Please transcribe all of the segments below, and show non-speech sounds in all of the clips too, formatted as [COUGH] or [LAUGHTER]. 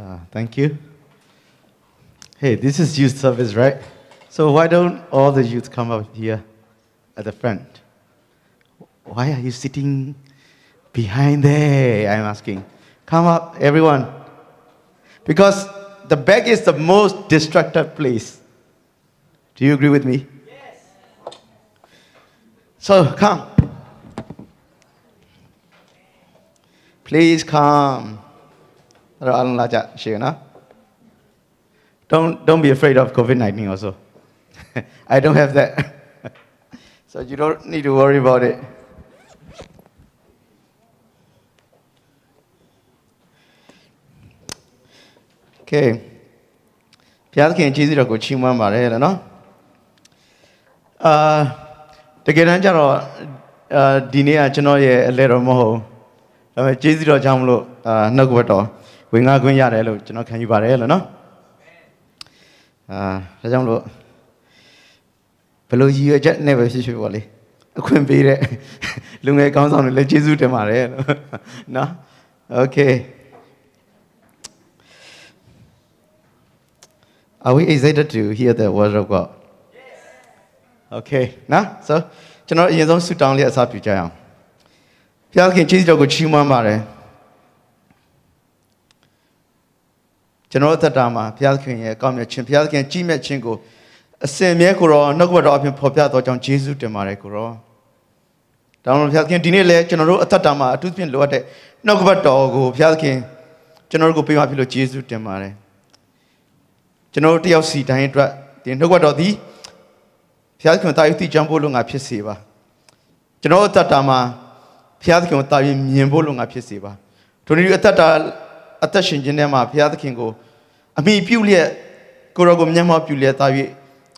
Uh, thank you. Hey, this is youth service, right? So why don't all the youth come up here at the front? Why are you sitting behind there? I'm asking. Come up, everyone. Because the back is the most distracted place. Do you agree with me? Yes. So come. Please come. အဲ့တော့အားလုံးလာကြရှေ့နော် Don't don't be afraid of COVID-19 also. I don't have that. so you don't need to worry about it. Okay. ဘုရားသခင်ကျေးဇူးတော်ကိုချီးမွမ်းပါတယ်လို့နော်အာတကယ်တမ်းကျတော့အာဒီနေ့ကကျွန်တော်ရဲ့အလဲတော်မဟုတ်ဒါပေမဲ့ကျေးဇူးတော်ကြောင့်မလို့အာနှုတ်ကပတ်တော် ဝင်ငါခွင့်ရတယ်လို့ကျွန်တော်ခံယူပါတယ်လို့နော်အာဒါကြောင့်လို့ဘယ်လိုရည်ရွယ်ချက်နဲ့ပဲဖြစ်ဖြစ်ပါလေအခွင့်ပေးတဲ့လူငယ်ကောင်းဆောင်တွေလည်းကျေးဇူးတင်ပါတယ်လို့နော် Okay Are we excited to hear the word of God? Yes. Okay. နော် so ကျွန်တော်အရင်ဆုံးဆုတောင်းလေးအစားပြုကြအောင်ဘုရားခင်ကျေးဇူးတော်ကိုချီးမွမ်းပါတယ် ကျွန်တော်အသက်တာမှာဘုရားသခင်ရဲ့ကောင်းမြတ်ခြင်းဘုရားသခင်ကြီးမြတ်ခြင်းကိုအစင်မြဲကိုရောနှုတ်ကပတ်တော်အပြင်ဖော်ပြတော်ကြောင့်ယေရှုတင်ပါတယ်ကိုရောတောင်းလို့ဘုရားသခင်ဒီနေ့လည်းကျွန်တော်တို့အသက်တာမှာအထူးသဖြင့်လိုအပ်တဲ့နှုတ်ကပတ်တော်ကိုဘုရားသခင်ကျွန်တော်တို့ကိုပေးပါဖြစ်လို့ယေရှုတင်ပါတယ်ကျွန်တော်တို့တယောက်စီတိုင်းအတွက်ဒီနှုတ်ကပတ်တော်သည်ဘုရားသခင်တာယုတိကြောင့်ဖို့လို့ငါဖြစ်စေပါကျွန်တော်အသက်တာမှာဘုရားသခင်ကိုတာယုမြင်ဖို့လို့ငါဖြစ်စေပါထိုနည်းအသက်တာ အသက်ရှင်ခြင်းထဲမှာဘုရားသခင်ကိုအမိပြုလျက်ကိုရောကိုမျက်မှောက်ပြုလျက်တာ၍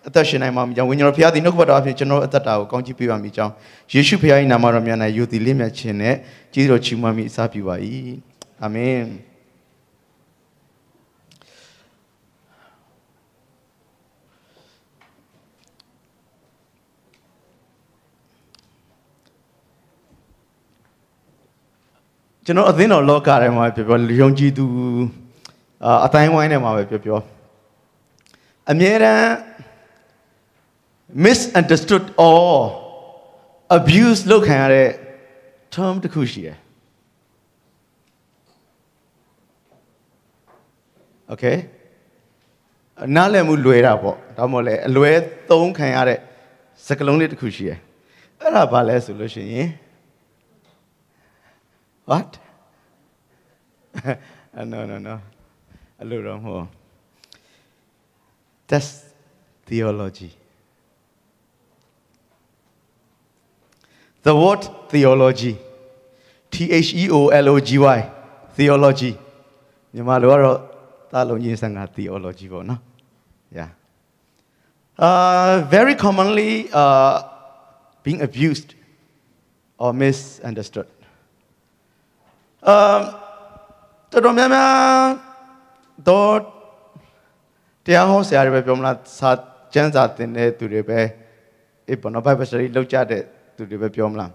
အသက်ရှင်နိုင်မှာကြောင့်ဝိညာဉ်တော်ဘုရားသည်နှုတ်ကပတ်တော်အဖြစ်ကျွန်တော်အသက်တာကိုကောင်းချီးပေးပါမိကြောင်းယေရှုဘုရား၏နာမတော်မြတ်၌ယုံကြည်လေးမြတ်ခြင်းနဲ့ကြီးတော်ချီးမွမ်းမိအစပြုပါ၏အာမင် ကျွန်တော်အသင်းတော်လောကထဲမှာပြောပြောယုံကြည်သူအတိုင်းဝိုင်းထဲမှာပဲပြောပြောအမြဲတမ်း misunderstood or abuse လုပ်ခံရတဲ့ term တစ်ခုရှိတယ် Okay နားလည်မှုလွယ်တာပေါ့ဒါမှမဟုတ်လေအလွဲသုံးခံရတဲ့စကားလုံးလေးတစ်ခုရှိတယ်အဲ့ဒါဘာလဲဆိုလို့ရှိရင် What? [LAUGHS] no, no, no. A little more. That's theology. The word theology. T H E O L O G Y. Theology. မြန်မာလိုကတော့တာလုံးချင်းစံက theology ပေါ့နော် Yeah. Uh, very commonly uh, being abused or misunderstood. အာတော်တော်များများတော့တရားဟောဆရာတွေပဲပြောမလားစာကျမ်းစာသင်တဲ့သူတွေပဲအေးဘောနော်ဘိုင်ဘယ်စရီလောက်ကြတဲ့သူတွေပဲပြောမလား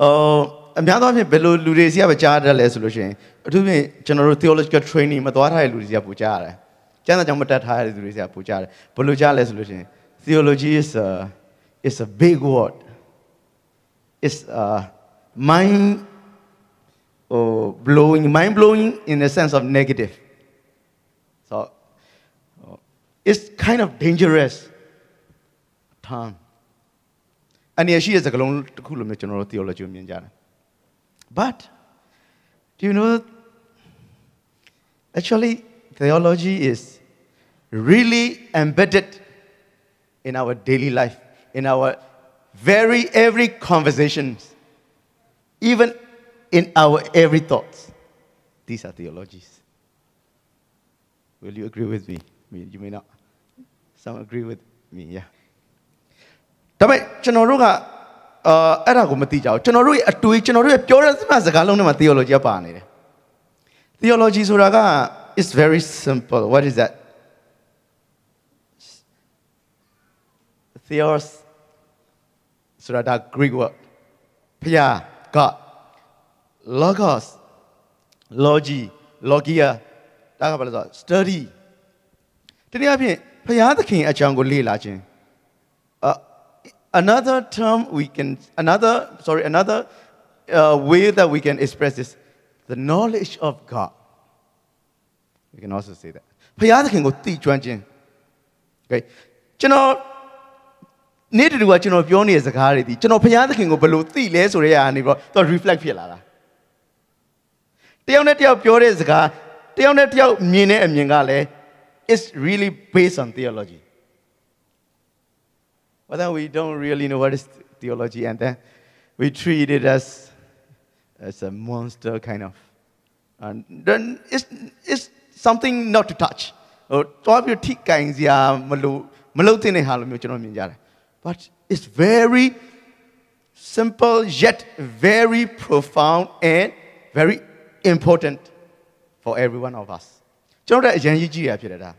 အော်အများသောအားဖြင့်ဘယ်လိုလူတွေစီကပဲကြားရတယ်လဲဆိုလို့ရှိရင်အထူးဖြင့်ကျွန်တော်တို့ theological training မသွားထားတဲ့လူတွေစီကပူကြားရတယ်ကျမ်းစာကြောင့်မတက်ထားတဲ့လူတွေစီကပူကြားတယ်ဘယ်လိုကြားလဲဆိုလို့ရှိရင် theology is a is a big word is a mind oh, blowing, mind blowing in the sense of negative. So oh, it's kind of dangerous term. အနေရှိတဲ့စကားလုံးတစ်ခုလိုမျိုးကျွန်တော်တို့ theology ကိုမြင်ကြတယ် but do you know actually theology is really embedded in our daily life in our very every conversations even in our every thoughts. These are theologies. Will you agree with me? You may not. Some agree with me, yeah. ဒါပေမဲ့ကျွန်တော်တို့ကအာအဲ့ဒါကိုမသိကြဘူးကျွန်တော်တို့ရဲ့အတွေးကျွန်တော်တို့ရဲ့ပြောတဲ့စကားလုံးတွေမှာ theology ပါနေတယ် theology ဆိုတာက is very simple what is that theos ဆိုတာဒါ Greek word ဖျား God logos logi logia ဒါကဘာလဲဆိုတော့ study တနည်းအားဖြင့်ဘုရားသခင်အကြောင်းကိုလေ့လာခြင်း uh, another term we can another sorry another uh, way that we can express this the knowledge of God we can also say that ဘုရားသခင်ကိုသိကျွမ်းခြင်း okay ကျွန်တော်နေ့တူကကျွန်တော်ပြောနေတဲ့စကားတွေဒီကျွန်တော်ဘုရားသခင်ကိုဘယ်လိုသိလဲဆိုတဲ့အရာနေပြီးတော့ reflect ဖြစ်လာတာ တယောက်နဲ့တယောက်ပြောတဲ့စကားတယောက်နဲ့တယောက်မြင်တဲ့အမြင်ကလည်း is really based on theology but then we don't really know what is theology and then we treat it as as a monster kind of and then it's it's something not to touch ဟိုတော့ပြီးထိကင်စရာမလို့မလို့တဲ့ဟာလိုမျိုးကျွန်တော်မြင်ကြတယ် but it's very simple yet very profound and very important for every one of us ကျွန်တော်တို့အရင်ကြီးကြည့်ရဖြစ်တယ်ဒါ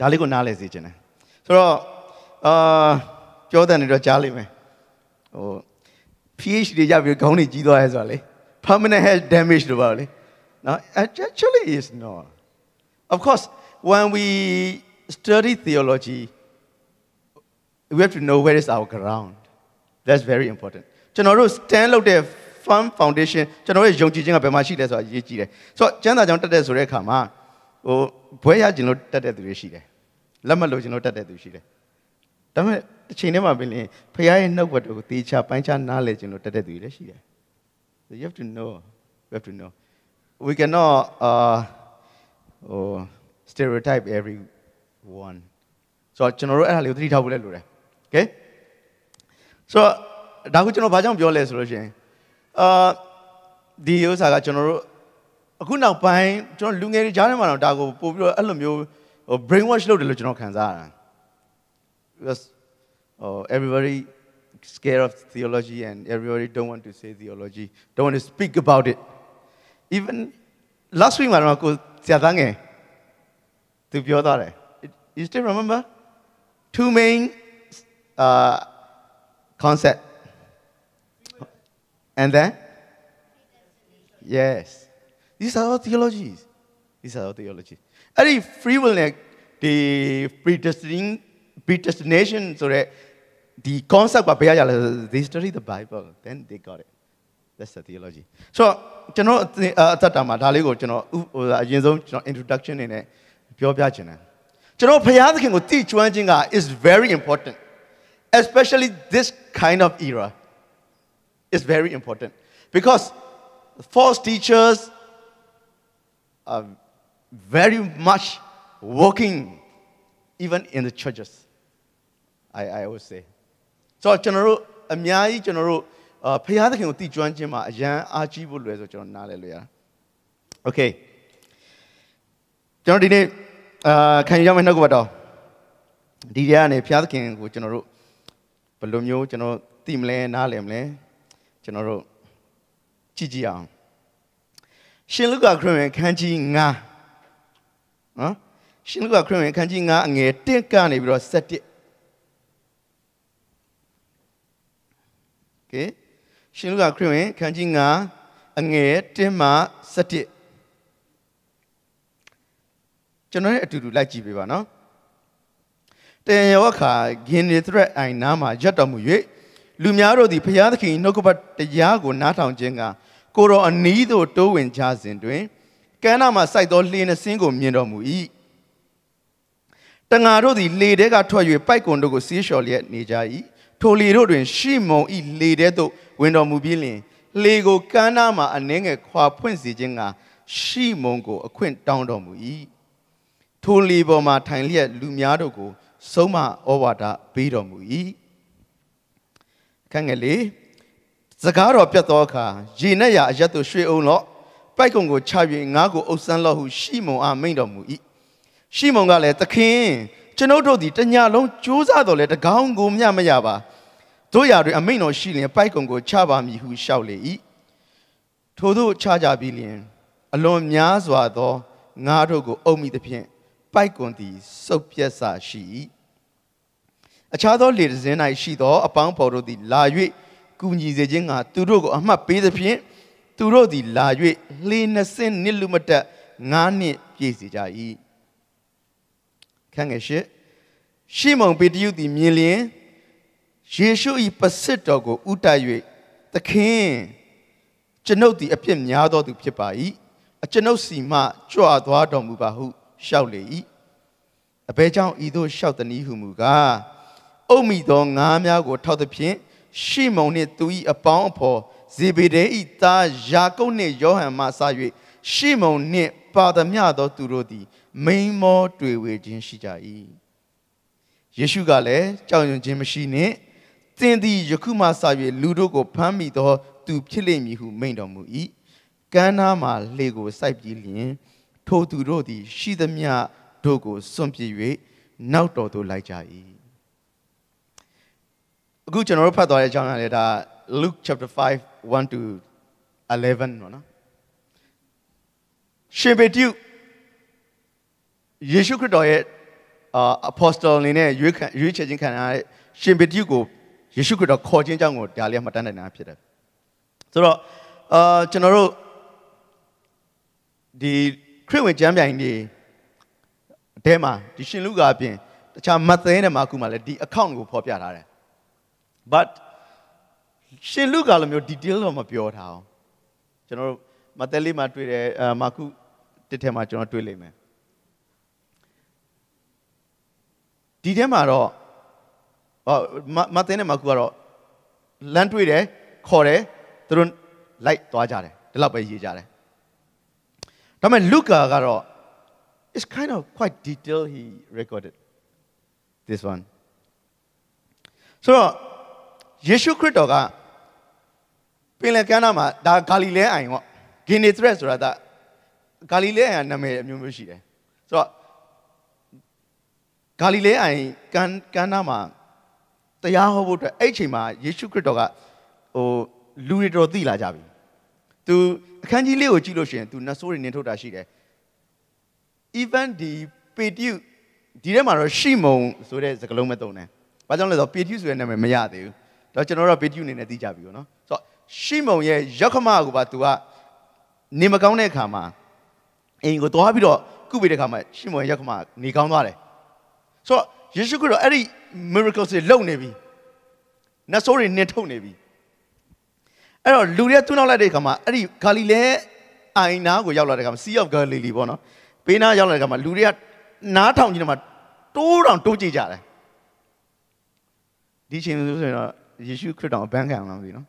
ဒါလေးကိုနားလည်စေချင်တယ်ဆိုတော့အာပြောတဲ့နေတော့ကြားလိမ့်မယ်ဟို PH တွေရပြီးခေါင်းတွေကြီးသွားရဲဆိုတာလေ permanent head damage လို့ပါလေနော် actually is not of course when we study theology we have to know where is our ground that's very important ကျွန်တော်တို့ stand လုပ်တဲ့ firm foundation ကျွန်တော်ရဲ့ယုံကြည်ခြင်းကဘယ်မှာရှိလဲဆိုတာအရေးကြီးတယ်ဆိုတော့ကျမ်းစာကြောင့်တက်တဲ့ဆိုတဲ့အခါမှာဟိုဘွဲရခြင်းလို့တက်တဲ့သူတွေရှိတယ်လက်မှတ်လို့ခြင်းလို့တက်တဲ့သူရှိတယ်ဒါပေမဲ့တစ်ချိန်တည်းမှာပြင်ဖခင်ရဲ့နှုတ်ဘတ်ကိုတေချာပိုင်းခြားနားလည်ခြင်းလို့တက်တဲ့သူတွေလည်းရှိတယ် so you have to know you have to know we cannot uh oh stereotype everyone ဆိုတော့ကျွန်တော်တို့အဲ့ဒါလေးကိုသတိထားဖို့လည်းလိုတယ် okay ဆိုတော့ဒါကိုကျွန်တော်ဘာကြောင့်ပြောလဲဆိုလို့ရှိရင် အာဒီဥစ္စာကကျွန်တော်တို့အခုနောက်ပိုင်းကျွန်တော်လူငယ်တွေကြားထဲမှာတော့ဒါကိုပို့ပြီးတော့အဲ့လိုမျိုးဟို brain wash လုပ်တယ်လို့ကျွန်တော်ခံစားရတာ because oh everybody scared of theology and everybody don't want to say theology don't want to speak about it even last week မှာတော့ကိုဆရာသားငယ်သူပြောသွားတယ် you still remember two main uh concept and then yes these are all theologies these are all theologies အဲ့ဒီ free will နဲ့ဒီ predestining predestination ဆိုတဲ့ဒီ concept ကဘယ်ရရလဲ they study the bible then they got it that's the theology ဆိုတော့ကျွန်တော်အသက်တာမှာဒါလေးကိုကျွန်တော်ဟိုအရင်ဆုံးကျွန်တော် introduction နေနဲ့ပြောပြချင်တယ်ကျွန်တော်ဘုရားသခင်ကိုသိကျွမ်းခြင်းက is very important especially this kind of era is very important because false teachers are very much working even in the churches I I would say so ကျွန်တော်တို့အများကြီးကျွန်တော်တို့ဖခင်သခင်ကိုတည်ကျွမ်းခြင်းမှာအရန်အားကြီးဖို့လွယ်ဆိုကျွန်တော်နားလည်လို့ရတာ Okay ကျွန်တော်ဒီနေ့အာခံရမယ့်နှုတ်ကပတ်တော်ဒီထဲကနေဖခင်သခင်ကိုကျွန်တော်တို့ဘယ်လိုမျိုးကျွန်တော်သိမလဲနားလည်မလဲ ကျွန်တော်တို့ကြည့်ကြည့်အောင်ရှင်လုကာခရစ်ဝင်ခန်းကြီး9နော်ရှင်လုကာခရစ်ဝင်ခန်းကြီး9အငယ်1ကနေပြီးတော့7 Okay ရှင်လုကာခရစ်ဝင်ခန်းကြီး9အငယ်1မှ7ကျွန်တော်ရဲ့အတူတူလိုက်ကြည့်ပေးပါနော်တန်ရောအခါဂင်နေသရက်အိုင်နားမှာရက်တော်မူ၍ လူများတို့သည်ဖျားသခင်နှုတ်ကပတ်တရားကိုနားထောင်ခြင်းကကိုတော်အနီးသို့တိုးဝင်ကြစဉ်တွင်ကမ်းနားမှာစိုက်သောလှေနှစင်းကိုမြင်တော်မူ၏တငါတို့သည်လေထဲကထွက်၍ပိုက်ကွန်တို့ကိုစီးလျှော်လျက်နေကြ၏ထိုလေတို့တွင်ရှီမုန်၏လေထဲသို့ဝင်တော်မူပြီးလျှင်လေကိုကမ်းနားမှာအနှဲငယ်ခွာဖွင့်စေခြင်းကရှီမုန်ကိုအခွင့်တောင်းတော်မူ၏ထိုလေပေါ်မှာထိုင်လျက်လူများတို့ကိုဆုံးမဩဝါဒပေးတော်မူ၏ ခန့်ငယ်လေးစကားတော်ပြတ်သောအခါရေနဲ့ရာအရက်သို့ရွှေအောင်လော့ပိုက်ကုံကိုချ၍ငါ့ကိုအုပ်ဆန်းလော့ဟုရှီမုန်အားမိန်တော်မူ၏ရှီမုန်ကလည်းသခင်ကျွန်ုပ်တို့သည်တညလုံးကြိုးစားတော်လဲတကောင်းကိုမျှမရပါတို့ရာတွင်အမိန်တော်ရှိလျင်ပိုက်ကုံကိုချပါမည်ဟုလျှောက်လေ၏ထို့သောချကြပြီးလျင် အလွန်များစွာသောငါတို့ကိုအုပ်မိသဖြင့်ပိုက်ကွန်သည်စုပ်ပြက်စာရှိ၏ အခြားသောလေတစင်း၌ရှိသောအပေါင်းဖော်တို့သည်လာ၍ကူညီစေခြင်းကသူတို့ကိုအမှတ်ပေးသဖြင့်သူတို့သည်လာ၍လှေနှစ်စင်းနစ်လူမတက်9နှစ်ပြည့်စေကြ၏ခန်းငယ်ရှစ်ရှီမုန်ပေတရုသည်မြင်လျင်ယေရှု၏ပစစ်တော်ကိုဥတိုက်၍သခင်ကျွန်ုပ်သည်အပြစ်များသောသူဖြစ်ပါ၏အကျွန်ုပ်စီမှကြွသွားတော်မူပါဟုလျှောက်လေ၏အဘဲကြောင့်ဤသို့လျှောက်သည်နည်းဟုမူကား အုတ်မိသောငါးများကိုထောက်သဖြင့်ရှီမုန်နှင့်သူ၏အပေါင်းအဖော်ဇေဘေဒဲ၏သားယာကုပ်နှင့်ယောဟန်မှစ၍ရှီမုန်နှင့်ပါသမျှသောသူတို့သည် မိန်မောတွေ့ဝေခြင်းရှိကြ၏ယေရှုကလည်းကြောက်ရွံ့ခြင်းမရှိနှင့်သင်သည်ယခုမှစ၍လူတို့ကိုဖမ်းမိသောသူဖြစ်လိမ့်မည်ဟုမိန့်တော်မူ၏ကမ်းနားမှလှေကိုစိုက်ပြီးလျင်ထိုသူတို့သည် ရှိသမျှတို့ကိုစွန့်ပစ်၍နောက်တော်သို့လိုက်ကြ၏ အခုကျွန်တော်တို့ဖတ်သွားတဲ့အကြောင်းအရာလေဒါ Luke chapter 5 1 to 11နော်နော်ရှင်ပေတုယေရှုခရစ်တော်ရဲ့အာ apostle အနေနဲ့ရွေးခံရွေးချယ်ခြင်းခံရတဲ့ရှင်ပေတုကိုယေရှုခရစ်တော်ခေါ်ခြင်းကြောင့်ကိုဒါလေးမှတ်တမ်းနိုင်တာဖြစ်တယ်ဆိုတော့အာကျွန်တော်တို့ဒီခရစ်ဝင်ကျမ်းပြိုင်နေအတဲမှာဒီရှင်လူကအပြင်တခြားမတ်သဲနဲ့မာကုမှာလည်းဒီ account ကိုဖော်ပြထားတယ် but ရှင်လူကလိုမျိုး detail တော့မပြောထားအောင်ကျွန်တော်တို့မသက်လေးမှာတွေ့တယ်အမာကုတစ်ထဲမှာကျွန်တော်တွေ့လိမ့်မယ်ဒီထဲမှာတော့ဟောမသက်နဲ့မာကုကတော့လမ်းတွေ့တယ်ခေါ်တယ်သူတို့လိုက်သွားကြတယ်ဒီလောက်ပဲရေးကြတယ်ဒါပေမဲ့လူကာကတော့ it's kind of quite detailed he recorded this one ဆိုတော့ ယေရှုခရစ်တော်ကပင်လယ်ကမ်းနားမှာဒါဂါလိလဲအိုင်ပေါ့ဂင်နေသရက်ဆိုတာဒါဂါလိလဲအိုင်ကနာမည်အမျိုးမျိုးရှိတယ်ဆိုတော့ဂါလိလဲအိုင်ကမ်းကမ်းနားမှာတရားဟောဖို့အတွက်အဲ့ချိန်မှာယေရှုခရစ်တော်ကဟိုလူတွေတော်သိလာကြပြီသူအခန်းကြီးလေးကိုကြည့်လို့ရှိရင်သူနတ်ဆိုးတွေနင်းထုတ်တာရှိတယ် even ဒီပေတျုဒီထဲမှာတော့ရှီမုန်ဆိုတဲ့စကားလုံးပဲသုံးတယ်။ဘာကြောင့်လဲဆိုတော့ပေတျုဆိုတဲ့နာမည်မရသေးဘူး။ တော့ကျွန်တော်တို့ပေတျုအနေနဲ့သိကြပြီပေါ့နော်။ဆိုတော့ရှီမုန်ရဲ့ရောက်ခမကိုပါသူကနေမကောင်းတဲ့အခါမှာအိမ်ကိုသွားပြီးတော့ကုပေးတဲ့အခါမှာရှီမုန်ရဲ့ရောက်ခမနေကောင်းသွားတယ်။ဆိုတော့ယေရှုခရစ်တော်အဲ့ဒီ miracles တွေလုပ်နေပြီ။နတ်ဆိုးတွေနင်းထုတ်နေပြီ။အဲ့တော့လူတွေသူ့နောက်လိုက်တဲ့အခါမှာအဲ့ဒီဂါလိလဲအိုင်နာကိုရောက်လာတဲ့အခါမှာ Sea of Galilee ပေါ့နော်။ပေးနာရောက်လာတဲ့အခါမှာလူတွေကနားထောင်ကြည့်နေမှာတိုးတောင်တိုးကြည့်ကြတယ်ဒီချိန်ဆိုရင်တော့ ယေရှုခရစ်တော်အပန်းခံအောင်မသိနော်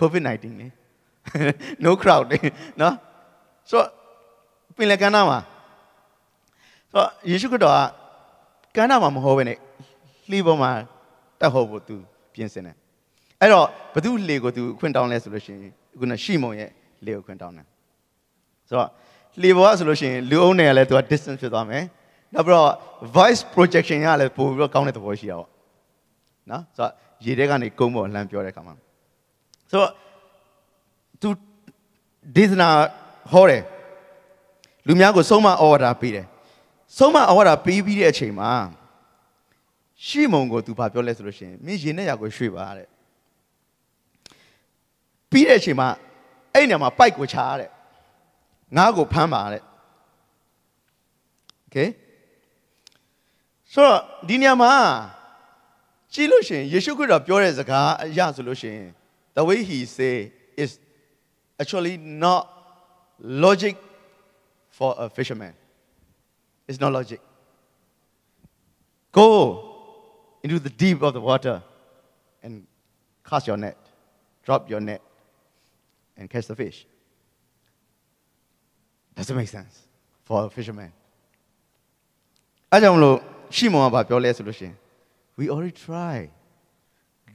COVID-19 လေ no crowd လေနော်ဆိုပင်လယ်ကမ်းနားမှာဆိုယေရှုခရစ်တော်ကကမ်းနားမှာမဟောဘဲနဲ့လှေပေါ်မှာတက်ဟောဖို့သူပြင်ဆင်တယ်အဲ့တော့ဘသူလှေကိုသူခွင့်တောင်းလဲဆိုလို့ရှိရင်ခုနရှီမုန်ရဲ့လှေကိုခွင့်တောင်းတယ်ဆိုတော့လှေပေါ်ကဆိုလို့ရှိရင်လူအုပ်နယ်ကလည်းသူက distance ဖြစ်သွားမယ်နောက်ပြီးတော့ voice projection ကလည်းပို့ပြီးတော့ကောင်းတဲ့သဘောရှိတာပေါ့ နော်ဆိုတော့ရေထဲကနေကုန်းပေါ်လှမ်းပြောတဲ့အခါမှာဆိုတော့သူဒေသနာဟောတယ်လူများကိုဆုံးမဩဝါဒပေးတယ်ဆုံးမဩဝါဒပေးပြီးတဲ့အချိန်မှာရှီမုန်ကိုသူဘာပြောလဲဆိုလို့ရှိရင်မင်းရေနဲ့ရာကိုရွှေ့ပါတဲ့ပြီးတဲ့အချိန်မှာအဲ့ညမှာပိုက်ကိုချားတဲ့ငါ့ကိုဖမ်းပါတဲ့ Okay ဆိုတော့ဒီနေရာမှာ ကြည့်လို့ရှိရင်ယေရှုခရစ်တော်ပြောတဲ့စကားအရဆိုလို့ရှိရင် the way he say is actually not logic for a fisherman it's not logic go into the deep of the water and cast your net drop your net and catch the fish doesn't make sense for a fisherman အဲကြောင့်မလို့ရှီမွန်ကဘာပြောလဲဆိုလို့ရှိရင် we already try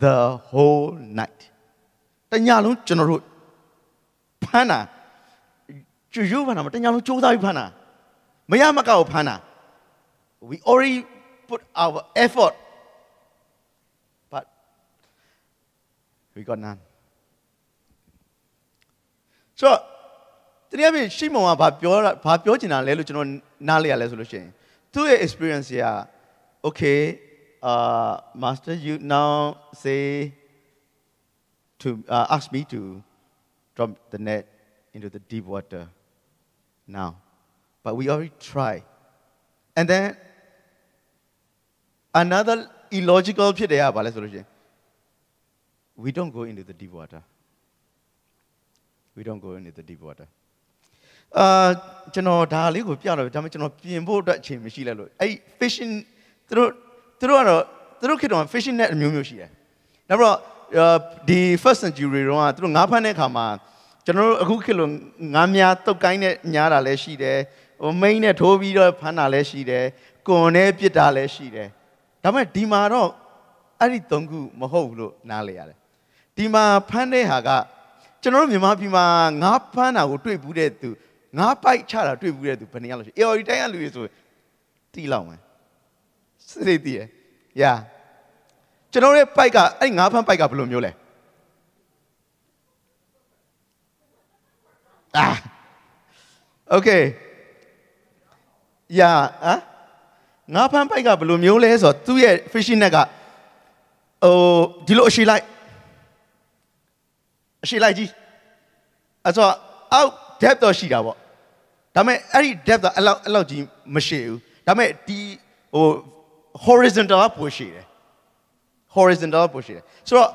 the whole night တညလုံးကျွန်တော်တို့ဖမ်းတာကျွတ်ဖမ်းတာမတညလုံးစူးစမ်းပြီးဖမ်းတာမရမကောက်ဖမ်းတာ we already put our effort but we got none ဆိုတော့တနည်းအားဖြင့်ရှီမွန်ကဘာပြောဘာပြောချင်တာလဲလို့ကျွန်တော်နားလေရလဲဆိုလို့ရှိရင်သူ့ရဲ့ experience က okay uh master you now say to uh, ask me to drop the net into the deep water now but we already try and then another illogical ဖြစ်တယ်ကဘာလဲဆိုလို့ရှိရင် we don't go into the deep water we don't go into the deep water အာကျွန်တော်ဒါလေးကိုပြတော့ဒါပေမဲ့ကျွန်တော်ပြင်ဖို့အတွက်အချိန်မရှိလိုက်လို့အဲ့ fishing သူတို့ သူတို့ကတော့သူတို့ခေတ်တော့ fishing net အမျိုးမျိုးရှိတယ်နောက်ပြီးတော့ဒီ first century တော့ကသူတို့ငါးဖမ်းတဲ့အခါမှာကျွန်တော်တို့အခုခေတ်လိုငါးများတုတ်ကိုင်းနဲ့ညားတာလည်းရှိတယ်ဟိုမိန်းနဲ့ထိုးပြီးတော့ဖမ်းတာလည်းရှိတယ်ကွန်နဲ့ပစ်တာလည်းရှိတယ်ဒါပေမဲ့ဒီမှာတော့အဲ့ဒီသုံးခုမဟုတ်ဘူးလို့နားလေရတယ်ဒီမှာဖမ်းတဲ့ဟာကကျွန်တော်တို့မြန်မာပြည်မှာငါးဖမ်းတာကိုတွေ့ဘူးတဲ့သူငါးပိုက်ချတာတွေ့ဘူးတဲ့သူဘယ်နေရလို့ရှိအေအော်ဒီတိုင်းကလူတွေဆိုတီးလောက်မယ် စိတ်တည်ရ။ Yeah ကျွန်တော်ရဲ့ပိုက်ကအဲ့ငါးဖမ်းပိုက်ကဘယ်လိုမျိုးလဲအာ Okay Yeah ဟမ်ငါးဖမ်းပိုက်ကဘယ်လိုမျိုးလဲဆိုတော့သူ့ရဲ့ fishing net ကဟိုဒီလိုအရှိလိုက်အရှိလိုက်ကြီးအဲ့ဆိုအောက် depth တော့ရှိတာပေါ့ဒါပေမဲ့အဲ့ဒီ depth တော့အဲ့လောက်အဲ့လောက်ကြီးမရှိဘူးဒါပေမဲ့ဒီဟို horizontal ကပိုရှိတယ် horizontal ပိုရှိတယ်ဆိုတော့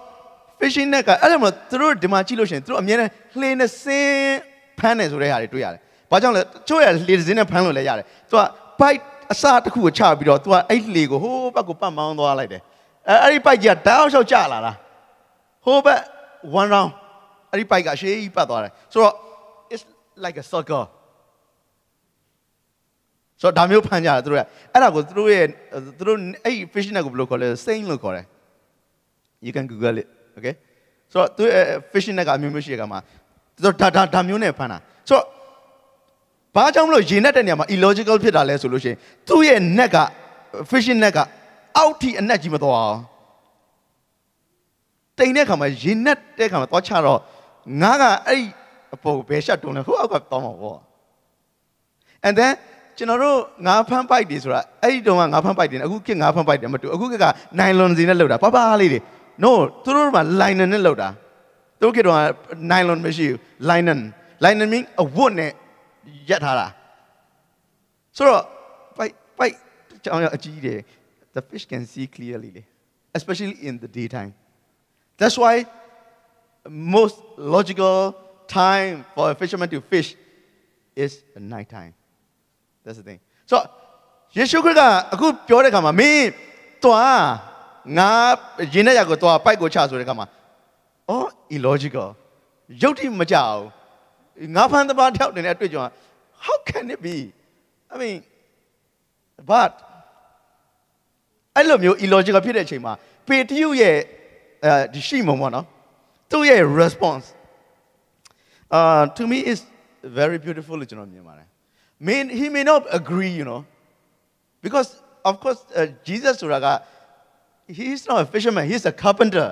fishing net ကအဲ့ဒါမှသူတို့ဒီမှာကြည့်လို့ရှိရင်သူတို့အမြဲတမ်းလှေနဲ့ဆင်းဖမ်းနေဆိုတဲ့ဟာတွေတွေ့ရတယ်ဘာကြောင့်လဲချို့ရလှေစင်းနဲ့ဖမ်းလို့လည်းရတယ်သူက bite အစတစ်ခုကိုချပြီးတော့သူကအဲ့လှေကိုဟိုးဘက်ကိုပတ်မောင်းသွားလိုက်တယ်အဲအဲ့ဒီ bite ကြီးကတောက်လျှောက်ကျလာတာဟိုးဘက် one round အဲ့ဒီ bite ကအရှိကြီးပတ်သွားတယ်ဆိုတော့ it's like a circle ဆိုတော့ဒါမျိုးဖန်ကြတယ်သူတို့ကအဲ့ဒါကိုသူတို့ရဲ့သူတို့အဲ့ fishing net ကိုဘယ်လိုခေါ်လဲ saint လို့ခေါ်တယ် you can google it okay ဆိုတော့သူ fishing net ကအမျိုးမျိုးရှိတဲ့ကမှာသူတို့ဒါဒါဒါမျိုးနဲ့ဖန်တာဆိုတော့ဘာကြောင့်မလို့ရေနက်တဲ့နေရာမှာ illogical ဖြစ်တာလဲဆိုလို့ရှိရင်သူ့ရဲ့ net က fishing net ကအောက်ထိအနက်ကြီးမသွားအောင်တိန်တဲ့ခါမှာရေနက်တဲ့ခါမှာသွားချတော့ငါးကအဲ့အပေါ်ဘယ်ရှက်တုံးလဲဟိုအောက်ကတောင်းမှာပေါ့ and then ကျွန်တော်တို့ငါးဖမ်းပိုက်တွေဆိုတာအဲ့ဒီတုန်းကငါးဖမ်းပိုက်တွေအခုခေတ်ငါးဖမ်းပိုက်တွေမတူအခုခေတ်ကနိုင်လွန်စီနဲ့လှုပ်တာပပလေးတွေ no သူတို့ကလိုင်နန်နဲ့လှုပ်တာသူတို့ခေတ်တုန်းကနိုင်လွန်မရှိဘူးလိုင်နန်လိုင်နန် mean အဝတ်နဲ့ရက်ထားတာဆိုတော့ပိုက်ပိုက်ကြောင်ရအကြီးတယ် the fish can see clearly especially in the daytime that's why most logical time for a fisherman to fish is at night time that's the thing ဆိုတော့ယေရှုခရစ်ကအခုပြောတဲ့ခါမှာမင်းတွားငါရင်းတဲ့ရက်ကိုတွားပိုက်ကိုချဆိုတဲ့ခါမှာအော် illogical ရုပ်တိမကြဘူးငါဖန်တပါတယောက်နေတဲ့အတွေ့အကြုံ how can it be i mean but အဲ့လိုမျိုး illogical ဖြစ်တဲ့အချိန်မှာပေတရုရဲ့အဲဒီရှိမုံပေါ့နော်သူ့ရဲ့ response uh to me is very beautiful လို့ကျွန်တော်မြင်ပါတယ် may he may not agree you know because of course uh, Jesus ဆိုတာက he is not a fisherman he is a carpenter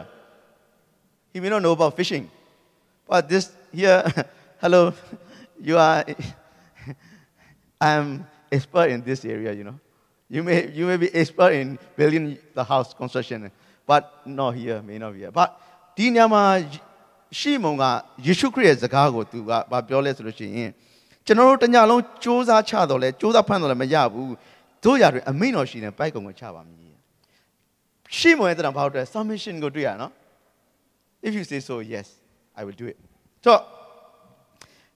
he may not know about fishing but this here hello you are I'm expert in this area you know you may you may be expert in building the house construction but not here may not be here but ဒီညမှာရှိမုံကယေရှုခရစ်ရဲ့စကားကိုသူကဗာပြောလဲဆိုလို့ရှိရင် ကျွန်တော်တို့တညလုံးစူးစမ်းချတော့လဲစူးစမ်းဖန်တော့လဲမရဘူးတို့ရတွေအမိန်တော်ရှိနေပိုက်ကုံကိုချပါမည်ရှိမုံရဲ့တရံဘာလို့လဲ submission ကိုတွေ့ရနော် if you say so yes i will do it ဆိုတော့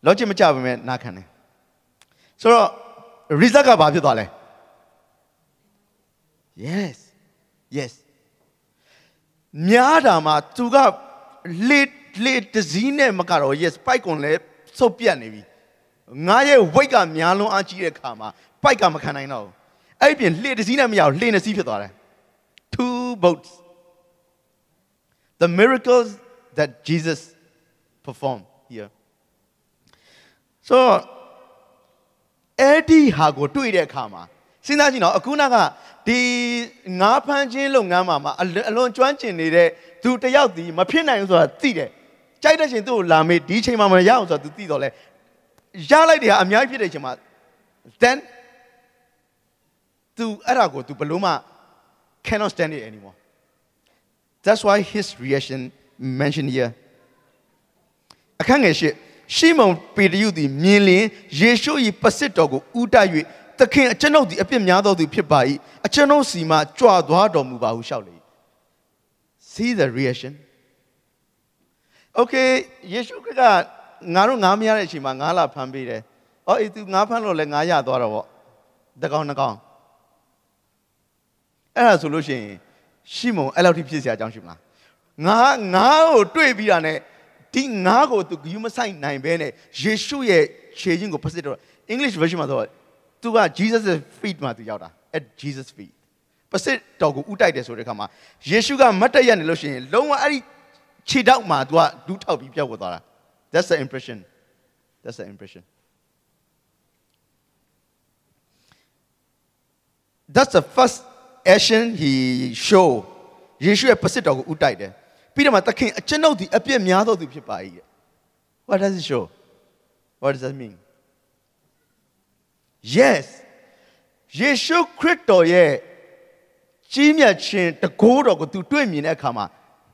logic မကြပါနဲ့နားခံတယ်ဆိုတော့ result ကဘာဖြစ်သွားလဲ yes yes များတာမှာသူကလေလေတစည်းနဲ့မကတော့ yes ပိုက်ကွန်လဲစုပ်ပြတ်နေပြီ ငါရဲ့ weight ကများလွန်းအားကြီးတဲ့ခါမှာပိုက်ကမခံနိုင်တော့ဘူးအဲ့ဒီပြင်လှေတစည်းနဲ့မရဘူးလှေနှစ်စီးဖြစ်သွားတယ် two boats the miracles that Jesus performed here so အဲ့ဒီဟာကိုတွေ့တဲ့အခါမှာစဉ်းစားကြည့်နော်အခုနကဒီငါးဖမ်းခြင်းလုပ်ငန်းမှာမှာအလွန်ကျွမ်းကျင်နေတဲ့သူတယောက်ဒီမဖြစ်နိုင်ဘူးဆိုတာသိတယ်ကြိုက်တဲ့ချိန်သူ့ကိုလာမေးဒီချိန်မှာမရအောင်ဆိုတာ तू သိတော့လဲ ရလိုက်တယ်ဟာအများကြီးဖြစ်တဲ့ချိန်မှာ then तू အဲ့ဒါကို तू ဘလို့မှ cannot stand it anymore that's why his reaction mentioned here အခန်းငယ်ရှိရှီမုန်ပေတရုသည်မြင်လင်ယေရှု၏ပစစ်တော်ကိုဥတိုက်၍သခင်အကျွန်ုပ်သည်အပြစ်များသောသူဖြစ်ပါ၏အကျွန်ုပ်စီမှကြွသွားတော်မူပါဟုရှောက်လေ see the reaction okay ယေရှုခရစ်က ငါတို့ငါးမရတဲ့အချိန်မှာငါးလာဖမ်းပေးတယ်။အော်အေး तू ငါးဖမ်းလို့လည်းငါးရသွားတော့ဗော။တကောင်တကောင်အဲ့ဒါဆိုလို့ရှိရင်ရှီမုန်အဲ့လောက်ထိဖြစ်เสียအကြောင်းရှိမလား။ငါငါ့ကိုတွေ့ပြီးတာနဲ့ဒီငါ့ကို तू ယူမဆိုင်နိုင်ဘဲနဲ့ယေရှုရဲ့ခြေချင်းကိုဖစစ်တော့ English version မှာဆို तू က Jesus feet မှာ तू ရောက်တာ at Jesus feet ပစစ်တော်ကိုဥတိုက်တယ်ဆိုတဲ့အခါမှာယေရှုကမတ်တက်ရနေလို့ရှိရင်လုံးဝအဲ့ဒီခြေတောက်မှာ तू ကဒူးထောက်ပြီးပြောက်သွားတာ that's the impression that's the impression that's the first action he show ယေရှုရဲ့ပစစ်တော်ကိုဥတိုက်တယ်ပြီးတော့မှသခင်အကျွန်ုပ်ဒီအပြစ်များသောသူဖြစ်ပါ၏တဲ့ what does it show what does that mean yes ယေရှုခရစ်တော်ရဲ့ကြီးမြတ်ခြင်းတကိုးတော်ကိုသူတွေ့မြင်တဲ့အခါမှာ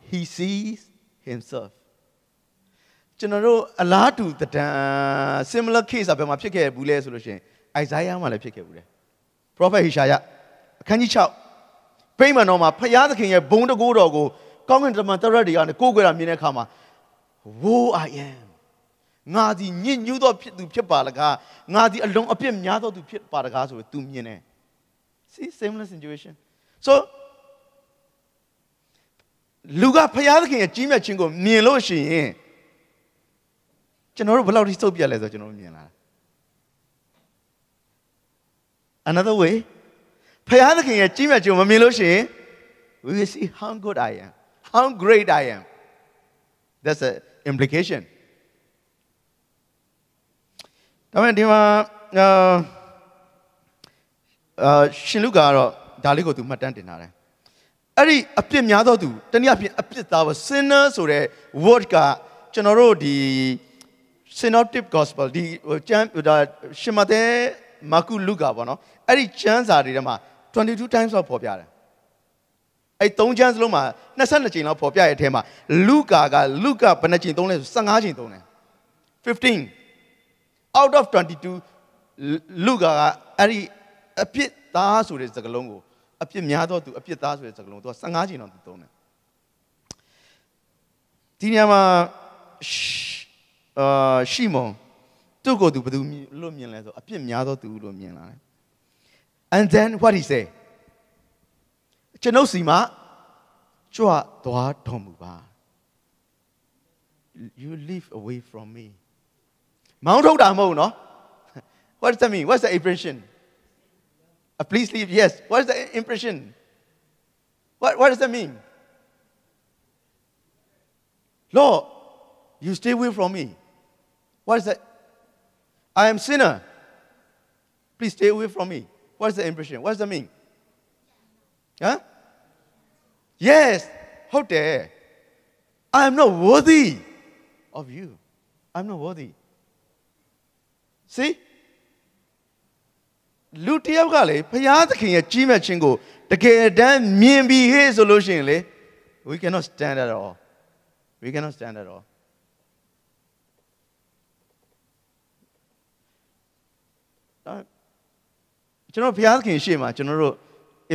he sees himself ကျွန်တော်တို့အလားတူတံ similar case အဘယ်မှာဖြစ်ခဲ့ဘူးလဲဆိုလို့ရှိရင် Isaiah မှာလည်းဖြစ်ခဲ့ဘူးတယ် Prophet Isaiah အခန်းကြီး6ပိမှန်တော်မှာဖျားသခင်ရဲ့ဘုံတကိုးတော်ကိုကောင်းကင်တမန်တရက်တွေကနေကိုးကွယ်တာမြင်တဲ့အခါမှာ woe I am ငါဒီညစ်ညူးသောဖြစ်သူဖြစ်ပါလကားငါဒီအလုံးအပြစ်များသောသူဖြစ်ပါလကားဆိုပြီးသူမြင်တယ် see similar situation so လူကဖျားသခင်ရဲ့ကြီးမြတ်ခြင်းကိုမြင်လို့ရှိရင် ကျွန်တော်တို့ဘယ်လောက်ထိစုပ်ပြတ်လဲဆိုကျွန်တော်တို့မြင်လာတာ another way ဖျားသခင်ရဲ့ကြီးမြတ်ခြင်းကိုမမြင်လို့ရှိရင် we will see how good I am how great I am that's the implication ဒါပေမဲ့ဒီမှာအာအာရှင်လူကတော့ဒါလေးကိုသူမှတ်တမ်းတင်ထားတယ်အဲ့ဒီအပြစ်များသောသူတနည်းအားဖြင့်အပြစ်သားပဲ sinner ဆိုတဲ့ word ကကျွန်တော်တို့ဒီ synoptic gospel ဒီကျမ်းဒါရှမသဲမာကုလုကာပေါ့နော်အဲ့ဒီကျမ်းစာတွေထဲမှာ22 times လောက်ပေါ်ပြတယ်အဲ့သုံးကျမ်းစလုံးမှာ22ချိန်လောက်ပေါ်ပြရဲ့အထဲမှာလုကာကလုကာဘယ်နှချိန်သုံးလဲဆို15ချိန်သုံးတယ်15 out of 22လုကာကအဲ့ဒီအပြစ်သားဆိုတဲ့စကားလုံးကိုအပြစ်များသောသူအပြစ်သားဆိုတဲ့စကားလုံးသူက15ချိန်တော့သူသုံးတယ်ဒီညမှာ အာရှိမုံသူ့ကိုယ်သူဘယ်သူလို့မြင်လဲဆိုအပြစ်များသောသူလို့မြင်လာတယ် and then what he say ကျွန်ုပ်စီမှာကြွသွားတော်မူပါ you live away from me မောင်းထုတ်တာမဟုတ်နော် what does that mean what's the impression uh, please leave yes what is the impression what what does that mean lord you stay away from me what is that i am sinner please stay away from me what is the impression what does that mean huh yes ဟုတ်တယ် I am not worthy of you I'm not worthy see လူတယောက်ကလေဖျားသခင်ရဲ့ကြီးမြတ်ခြင်းကိုတကယ်တမ်းမြင်ပြီးဟေ့ဆိုလို့ရှိရင်လေ we cannot stand at all we cannot stand at all ကျွန်တော်ဘုရားသခင်ရှေ့မှာကျွန်တော်တို့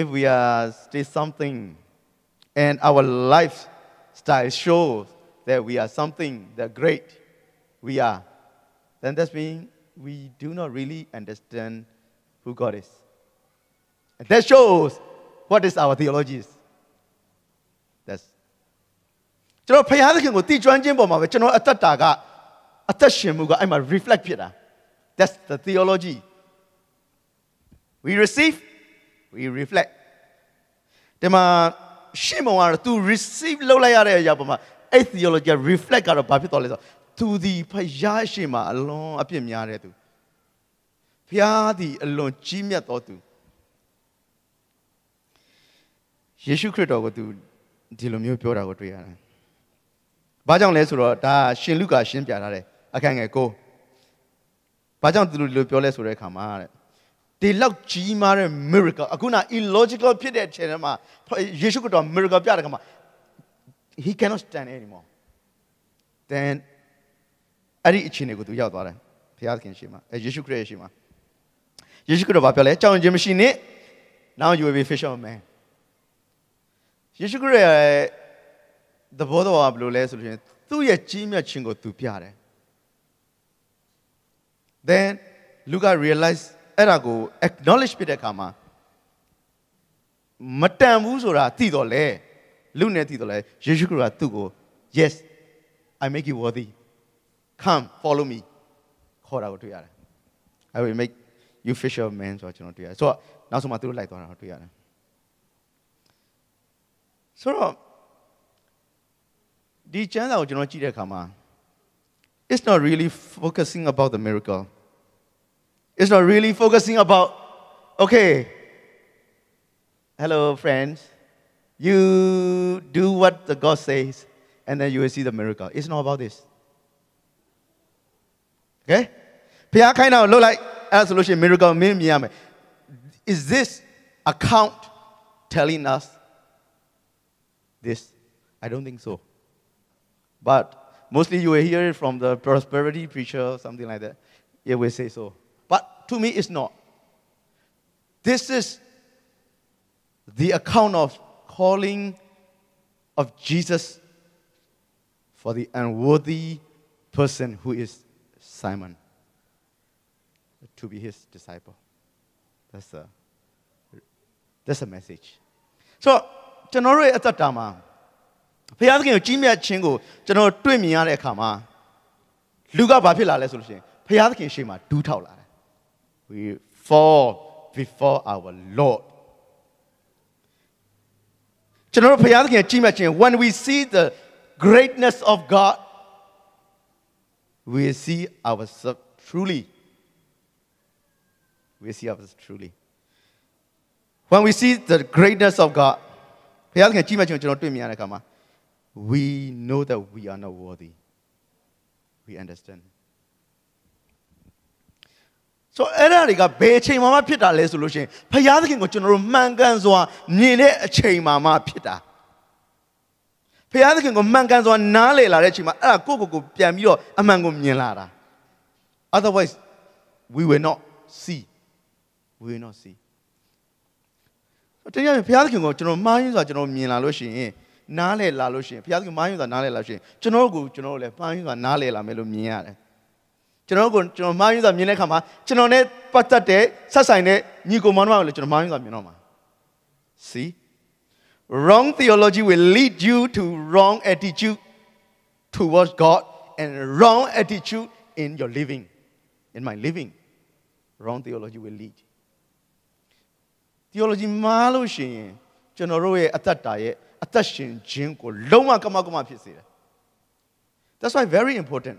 if we are stay something and our lifestyle shows that we are something that great we are then that's mean we do not really understand who God is and that shows what is our theology is that's ကျွန်တော်ဖခင်သခင်ကိုတည်ကျွမ်းခြင်းပေါ်မှာပဲကျွန်တော်အသက်တာကအသက်ရှင်မှုကအဲ့မှာ reflect ဖြစ်တာ that's the theology we receive we reflect ဒီမှာရှင်းမအောင်ကတော့ तू receive လုပ်လိုက်ရတဲ့အရာပေါ်မှာအဲ့ theology reflect ကတော့ဘာဖြစ်သွားလဲဆိုတော့ तू ဒီဖယားရှိမှာအလွန်အပြစ်များတဲ့သူဖျားသည်အလွန်ကြီးမြတ်တော်သူယေရှုခရစ်တော်ကို तू ဒီလိုမျိုးပြောတာကိုတွေ့ရတယ်။ဘာကြောင့်လဲဆိုတော့ဒါရှင်လုကာရှင်းပြထားတယ်အခန်းငယ်ကိုဘာကြောင့်သူတို့ဒီလိုပြောလဲဆိုတဲ့အခါမှာတဲ့ ဒီလောက်ကြီးမားတဲ့ miracle အခုန illogical ဖြစ်တဲ့အချိန်မှာယေရှုခရစ်တော် miracle ပြတဲ့အခါမှာ he cannot stand anymore then အဲ့ဒီအခြေအနေကိုသူရောက်သွားတယ်ဘုရားသခင်ရှိမှာအဲယေရှုခရစ်ရဲ့ရှိမှာယေရှုခရစ်ဘာပြောလဲကြောင်ခြင်းမရှိနဲ့ now you will be fisher of man ယေရှုခရစ်ရဲ့သဘောတော်ကဘယ်လိုလဲဆိုလို့ရှိရင်သူ့ရဲ့ကြီးမြတ်ခြင်းကိုသူပြတယ် then Luca realize အဲ့ဒါကို acknowledge ဖြစ်တဲ့အခါမှာမတန်ဘူးဆိုတာသိတော့လေလူနဲ့သိတော့လေယေရှုခရစ်ကသူ့ကို yes i make you worthy come follow me ခေါ်တာကိုတွေ့ရတယ် i will make you fisher of men ဆိုတော့ကျွန်တော်တွေ့ရတယ်ဆိုတော့နောက်ဆုံးမှသူတို့လိုက်သွားတာကိုတွေ့ရတယ်ဆိုတော့ဒီကျမ်းစာကိုကျွန်တော်ကြည့်တဲ့အခါမှာ it's not really focusing about the miracle it's not really focusing about okay hello friends you do what the god says and then you will see the miracle it's not about this okay ဘုရားခိုင်းတာကိုလုပ်လိုက်အဲ့ဒါဆိုလို့ရှိရင် miracle မင်းမြင်ရမယ် is this account telling us this i don't think so but mostly you will hear it from the prosperity preacher something like that it will say so but to me it's not this is the account of calling of jesus for the unworthy person who is simon to be his disciple. That's a that's a message. So ကျွန်တော်တို့ရဲ့အသက်တာမှာဘုရားသခင်ကိုကြီးမြတ်ခြင်းကိုကျွန်တော်တွေ့မြင်ရတဲ့အခါမှာလူကဘာဖြစ်လာလဲဆိုလို့ရှိရင်ဘုရားသခင်ရှေ့မှာဒူးထောက်လာတယ် We fall before our Lord ကျွန်တော်တို့ဘုရားသခင်ကြီးမြတ်ခြင်း when we see the greatness of God we see ourselves truly we see ourselves truly. When we see the greatness of God, ဘုရားသခင်ကြီးမြတ်ခြင်းကိုကျွန်တော်တွေ့မြင်ရတဲ့အခါမှာ we know that we are not worthy. We understand. So အဲ့ဒါတွေကဘယ်အချိန်မှမဖြစ်တာလဲဆိုလို့ရှိရင်ဘုရားသခင်ကိုကျွန်တော်တို့မှန်ကန်စွာမြင်တဲ့အချိန်မှမှဖြစ်တာဘုရားသခင်ကိုမှန်ကန်စွာနားလည်လာတဲ့အချိန်မှာအဲ့ဒါကိုယ့်ကိုယ်ကိုပြန်ပြီးတော့အမှန်ကိုမြင်လာတာ otherwise we will not see we will not see တရားရင်ဘုရားသခင်ကိုကျွန်တော်မှားယွင်းစွာကျွန်တော်မြင်လာလို့ရှိရင်နားလည်လာလို့ရှိရင်ဘုရားသခင်မှားယွင်းစွာနားလည်လာလို့ရှိရင်ကျွန်တော်ကိုကျွန်တော်လည်းမှားယွင်းစွာနားလည်လာမယ်လို့မြင်ရတယ် ကျွန်တော်ကိုကျွန်တော်မှားယွင်းစွာမြင်တဲ့အခါမှာကျွန်တော်နဲ့ပတ်သက်တဲ့ဆက်ဆိုင်တဲ့ညီကိုမောင်နှမကိုလည်းကျွန်တော်မှားယွင်းစွာမြင်တော့မှာ see wrong theology will lead you to wrong attitude towards God and wrong attitude in your living in my living wrong theology will lead theology မှားလို့ရှိရင်ကျွန်တော်တို့ရဲ့အသက်တာရဲ့အသက်ရှင်ခြင်းကိုလုံးဝကမကမဖြစ်စေတယ် That's why very important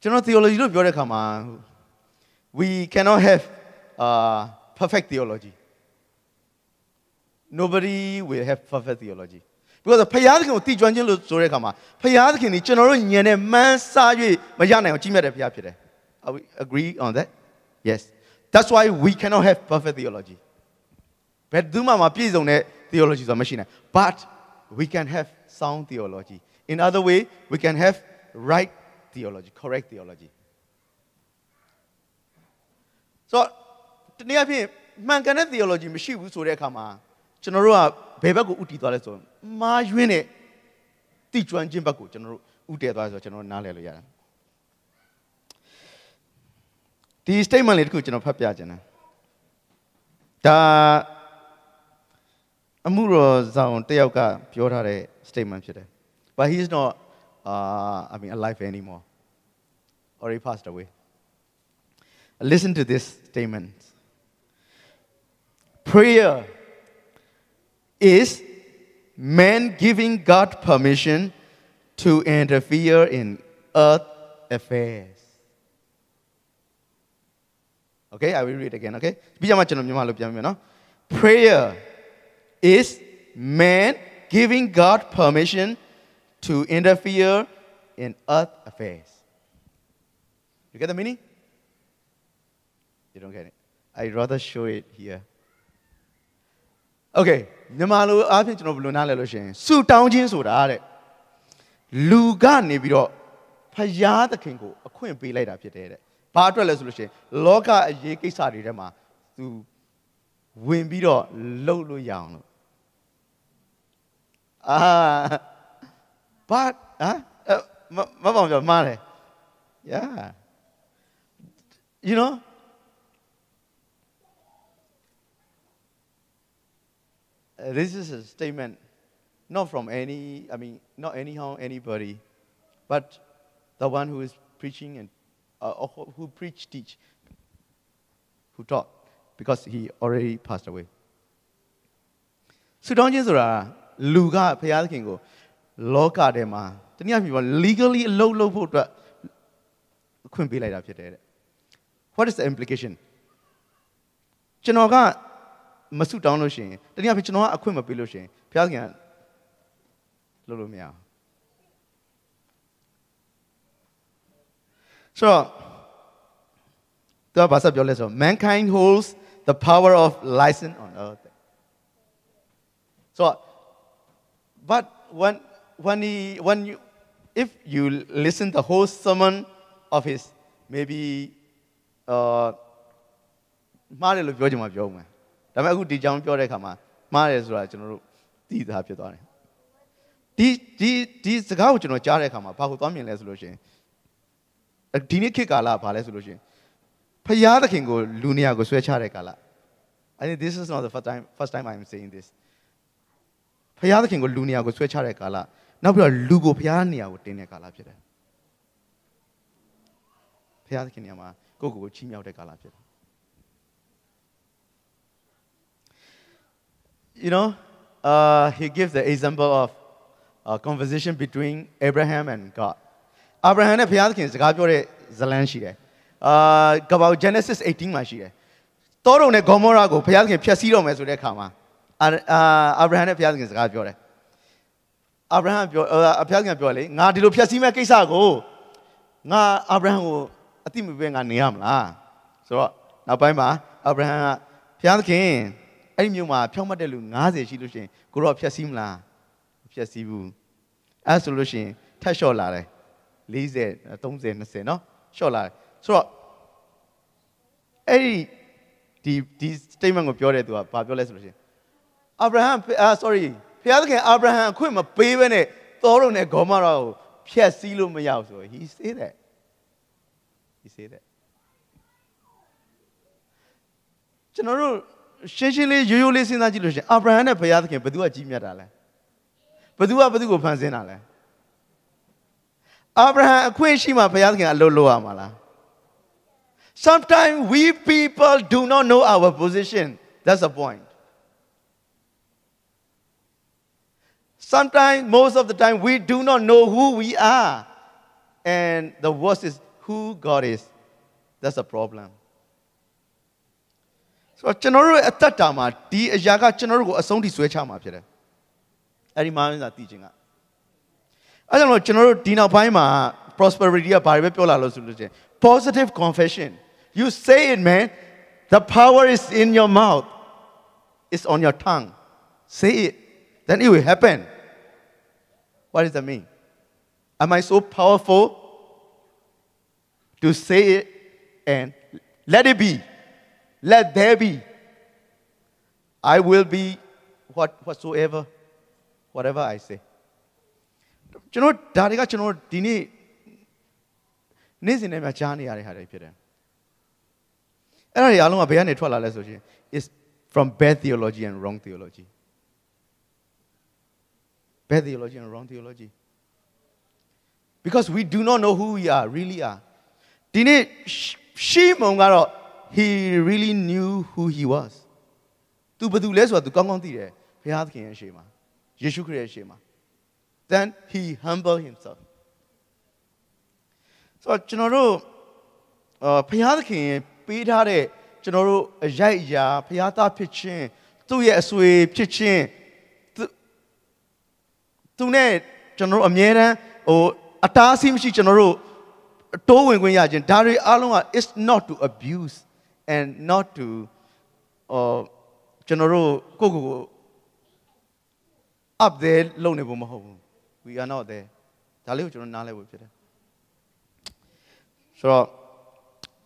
ကျွန်တော် theology လို့ပြောတဲ့အခါမှာ we cannot have uh perfect theology nobody will have perfect theology because ဖယားသခင်ကိုတည်ကျွမ်းခြင်းလို့ဆိုတဲ့အခါမှာဖယားသခင်ဒီကျွန်တော်တို့ညံနဲ့မှန်းစား၍မရနိုင်အောင်ကြီးမြတ်တဲ့ဖယားဖြစ်တယ် Are we agree on that Yes that's why we cannot have perfect theology ဘယ်သူမှမပြည့်စုံတဲ့ theology ဆိုတာမရှိနိုင် but we can have sound theology in other way we can have right theology correct theology so တနည်းအားဖြင့်မှန်ကန်တဲ့ theology မရှိဘူးဆိုတဲ့အခါမှာကျွန်တော်တို့ကဘယ်ဘက်ကိုဥတည်သွားလဲဆိုမာယွင်းတဲ့တိကျွမ်းခြင်းဘက်ကိုကျွန်တော်တို့ဥတည်သွားဆိုတော့ကျွန်တော်နားလည်လို့ရတယ်ဒီ statement လေးတစ်ခုကျွန်တော်ဖတ်ပြချင်တယ်ဒါအမှုတော်ဆောင်တယောက်ကပြောထားတဲ့ statement ဖြစ်တယ် but he is not uh, I mean, alive anymore, or he passed away. Listen to this statement Prayer is man giving God permission to interfere in earth affairs. Okay, I will read again, okay? Prayer is man giving God permission to interfere in earth affairs You get the meaning You don't get it I'd rather show it here Okay မြန်မာလိုအားဖြင့်ကျွန်တော်ဘယ်လိုနားလဲလို့ရှိရင်ဆူတောင်းခြင်းဆိုတာတဲ့လူကနေပြီးတော့ဖယားသခင်ကိုအခွင့်ပေးလိုက်တာဖြစ်တယ်တဲ့။ဘာအတွက်လဲဆိုလို့ရှိရင်လောကအရေးကိစ္စတွေထဲမှာသူဝင်ပြီးတော့လှုပ်လို့ရအောင်လို့အာ ဘာဟမ်မမပေါပြောမှားတယ် Yeah you know Uh, this is a statement not from any, I mean, not anyhow, anybody, but the one who is preaching and uh, who- who preach, teach, who taught, because he already passed away. ဆူတောင်းခြင်းဆိုတာလူကဘုရားသခင်ကို လောကထဲမှာတနည်းအားဖြင့်ပြော legally အလုပ်လုပ်ဖို့အတွက်အခွင့်ပေးလိုက်တာဖြစ်တယ်တဲ့ What is the implication ကျွန်တော်ကမဆုတောင်းလို့ရှိရင်တနည်းအားဖြင့်ကျွန်တော်ကအခွင့်မပေးလို့ရှိရင်ဘုရားသခင်ကလုပ်လို့မရဘူးဆိုတော့သူကဘာဆက်ပြောလဲဆိုတော့ mankind holds the power of license on earth so but when when he when you if you listen the whole sermon of his maybe uh မှားတယ်လို့ပြောချင်မှပြောဦးမယ်ဒါပေမဲ့အခုဒီကြောင်ပြောတဲ့အခါမှာမှားတယ်ဆိုတာကျွန်တော်တို့သိသားဖြစ်သွားတယ်ဒီဒီဒီစကားကိုကျွန်တော်ကြားတဲ့အခါမှာဘာကိုသွားမြင်လဲဆိုလို့ရှိရင်ဒီနေ့ခေတ်ကာလကဘာလဲဆိုလို့ရှိရင်ဖယားသခင်ကိုလူနေရာကိုဆွဲချတဲ့ကာလ I think this is not the first time first time I'm saying this ဖယားသခင်ကိုလူနေရာကိုဆွဲချတဲ့ကာလ နောက်ပြီးတော့လူကိုဖယားနေရာကိုတင်တဲ့ကာလဖြစ်တယ်ဖယားသခင်နေရာမှာကိုယ့်ကိုယ်ကိုချီးမြှောက်တဲ့ကာလဖြစ်တယ် you know, uh, he gives the example of a conversation between Abraham and God. Abraham နဲ့ဘုရားသခင်စကားပြောတဲ့ဇလန်းရှိတယ်။အာကပောက် Genesis 18မှာရှိတယ်။တောတုံနဲ့ဂေါမောရာကိုဘုရားသခင်ဖျက်ဆီးတော့မယ်ဆိုတဲ့အခါမှာအာအာဗြဟံနဲ့ဘုရားသခင်စကားပြောတယ်။ အာဗြဟံပြောအာဘုရားသခင်ပြောလေငါဒီလိုဖျက်ဆီးမဲ့ကိစ္စကိုငါအာဗြဟံကိုအတိမပေးငါနေရမလား။ဆိုတော့နောက်ပိုင်းမှာအာဗြဟံကဘုရားသခင် အဲ့ဒီမြို့မှာဖြောင်းမတ်တဲ့လူ90ရှိလို့ရှိရင်ကိုတော့ဖြတ်စည်းမလားမဖြတ်စည်းဘူးအဲ့ဆိုလို့ရှိရင်ထပ်လျှော့လာတယ်40 30 20เนาะလျှော့လာတယ်ဆိုတော့အဲ့ဒီဒီဒီ statement ကိုပြောတဲ့သူကဘာပြောလဲဆိုလို့ရှိရင်အာဗြဟံအာ sorry ဖျားသခင်အာဗြဟံအခွင့်မပေးဘဲနဲ့သောရုံနဲ့ဂေါမရာကိုဖျက်ဆီးလို့မရဘူးဆိုတော့ he say that he say that ကျွန်တော်တို့ရှင်းရှင်းလေးရိုးရိုးလေးစဉ်းစားကြည့်လို့ရှိရင်အာဗြဟံနဲ့ဘုရားသခင်ဘယ်သူကကြီးမြတ်တာလဲဘယ်သူကဘယ်သူကိုဖန်ဆင်းတာလဲအာဗြဟံအခွင့်ရှိမှဘုရားသခင်အလုပ်လုပ်ရမှာလား Sometimes we people do not know our position that's the point Sometimes most of the time we do not know who we are and the worst is who God is that's a problem ဆိုတော့ကျွန်တော်တို့ရဲ့အသက်တာမှာဒီအရာကကျွန်တော်တို့ကိုအဆုံးထိဆွဲချမှာဖြစ်တယ်အဲ့ဒီမှန်းစာသိချင်းကအဲ့ကြောင့်လို့ကျွန်တော်တို့ဒီနောက်ပိုင်းမှာ prosperity ကဘာတွေပဲပြောလာလို့ဆိုလို့ချင်း positive confession you say it man the power is in your mouth it's on your tongue say it then it will happen what does that mean am i so powerful to say it and let it be let there be i will be what whatsoever whatever i say ကျွန်တော်ဒါတွေကကျွန်တော်ဒီနေ့နေ့စဉ်နဲ့မှကြားနေရတဲ့ဟာတွေဖြစ်တယ်အဲ့ဒါတွေအားလုံးကဘယ်ကနေထွက်လာလဲဆိုရင် is from bad theology and wrong theology bad theology and wrong theology because we do not know who we are really are ဒီနေ့ရှီမုံကတော့ he really knew who he was သူဘယ်သူလဲဆိုတာသူကောင်းကောင်းသိတယ်ဘုရားသခင်ရဲ့ရှေ့မှာယေရှုခရစ်ရဲ့ရှေ့မှာ then he humbled himself ဆိုတော့ကျွန်တော်တို့အာဘုရားသခင်ပေးထားတဲ့ ကျွန်တော်တို့အရိုက်အရာဖျားသားဖြစ်ခြင်းသူ့ရဲ့အဆွေဖြစ်ခြင်းသူ သူနဲ့ကျွန်တော်တို့အမြဲတမ်းဟိုအတားအဆီးမရှိကျွန်တော်တို့တိုးဝင်ခွင့်ရခြင်းဒါတွေအားလုံးက is not to abuse and not to ဟိုကျွန်တော်တို့ကိုယ့်ကိုယ်ကို up there လုပ်နေဖို့မဟုတ်ဘူး we are not there ဒါလေးကိုကျွန်တော်နားလည်ဖို့ဖြစ်တယ်ဆိုတော့